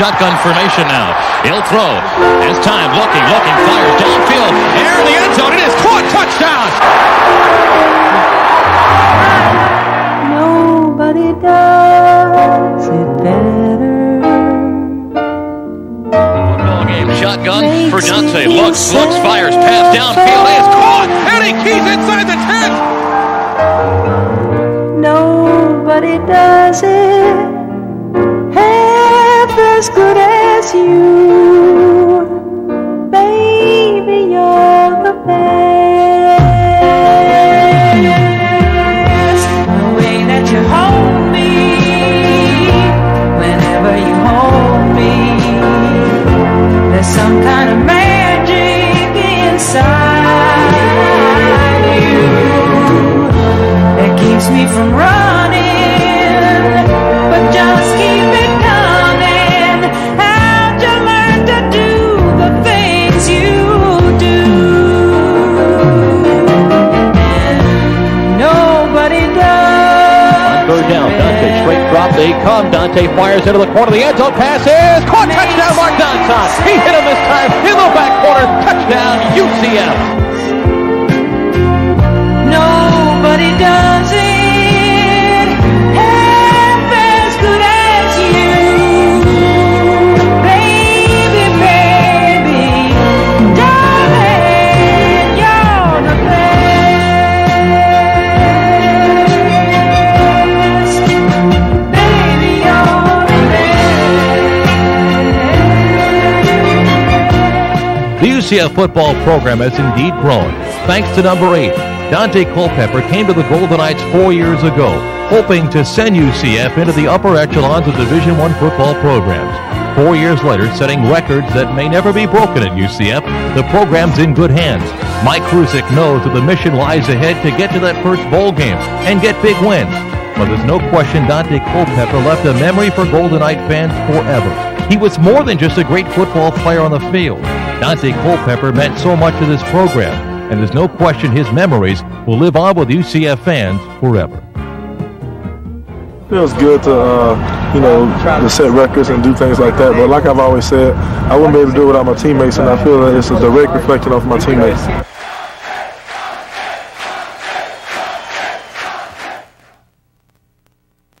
shotgun formation now. He'll throw. Has time. Looking, looking, fires downfield. Air in the end zone. It is caught. Touchdown. Nobody does it better. Football game. Shotgun for Daunte. Looks, looks, fires, pass downfield. It is caught. Eddie Keys inside the 10. Nobody does it as good as you. They come. Daunte fires into the corner. The end zone pass is caught. Touchdown, Mark Johnson. He hit him this time UCF football program has indeed grown. Thanks to number eight, Daunte Culpepper came to the Golden Knights four years ago, hoping to send UCF into the upper echelons of Division One football programs. Four years later, setting records that may never be broken at UCF, the program's in good hands. Mike Kruczek knows that the mission lies ahead to get to that first bowl game and get big wins. But there's no question Daunte Culpepper left a memory for Golden Knight fans forever. He was more than just a great football player on the field. Daunte Culpepper meant so much to this program, and there's no question his memories will live on with UCF fans forever. feels good to, uh, you know, to set records and do things like that. But like I've always said, I wouldn't be able to do it without my teammates, and I feel that it's a direct reflection of my teammates.